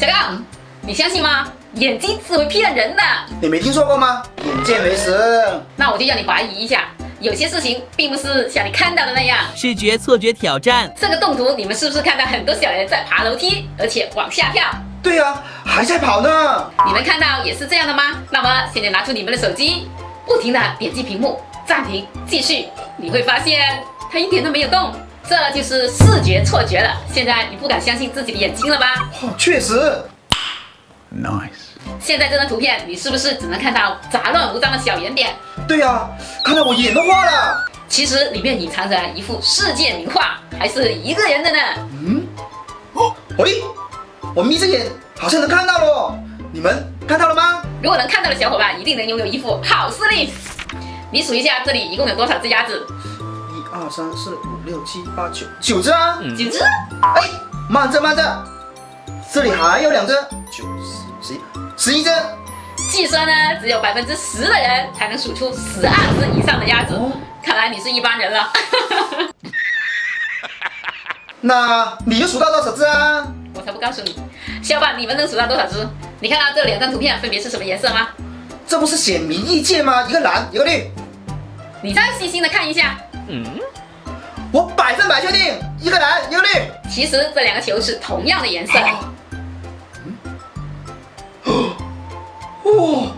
小刚，你相信吗？眼睛是会骗人的。你没听说过吗？眼见为实。那我就让你怀疑一下，有些事情并不是像你看到的那样。视觉错觉挑战。这个动图，你们是不是看到很多小人在爬楼梯，而且往下跳？对呀，还在跑呢。你们看到也是这样的吗？那么现在拿出你们的手机，不停的点击屏幕，暂停，继续，你会发现它一点都没有动。这就是视觉错觉了。现在你不敢相信自己的眼睛了吧？哦，确实。Nice。现在这张图片，你是不是只能看到杂乱无章的小圆点？对呀，看得我眼都花了。其实里面隐藏着一幅世界名画，还是一个人的呢。嗯？哦，喂，我眯着眼好像能看到了，你们看到了吗？如果能看到的小伙伴，一定能拥有一副好视力。你数一下，这里一共有多少只鸭子？二三四五六七八九九只啊，九只。哎，慢着慢着，这里还有两只，九十十一十一只。据说呢，只有百分之十的人才能数出十二只以上的鸭子。看来你是一般人了。那你又数到多少只啊？我才不告诉你。小伙伴，你们能数到多少只？你看到这两张图片分别是什么颜色吗？这不是显明意见吗？一个蓝，一个绿。你再细心的看一下。嗯，我百分百确定，一个蓝一个绿。其实这两个球是同样的颜色。嗯，哦，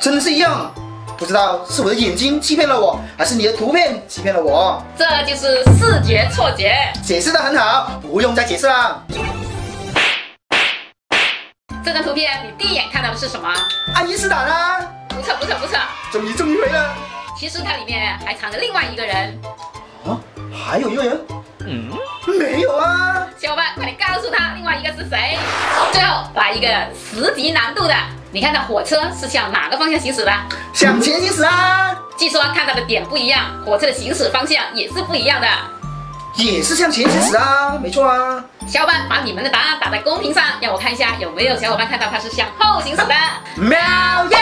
真的是一样。不知道是我的眼睛欺骗了我，还是你的图片欺骗了我？这就是视觉错觉。解释的很好，不用再解释了。这张图片你第一眼看到的是什么？爱因斯坦啊！不错不错不错，终于终于回了。其实它里面还藏着另外一个人。啊，还有一个人？嗯，没有啊。小伙伴，快点告诉他另外一个是谁。最后来一个十级难度的，你看那火车是向哪个方向行驶的？向前行驶啊。据说看到的点不一样，火车的行驶方向也是不一样的。也是向前行驶啊，没错啊。小伙伴把你们的答案打在公屏上，让我看一下有没有小伙伴看到它是向后行驶的。喵耶！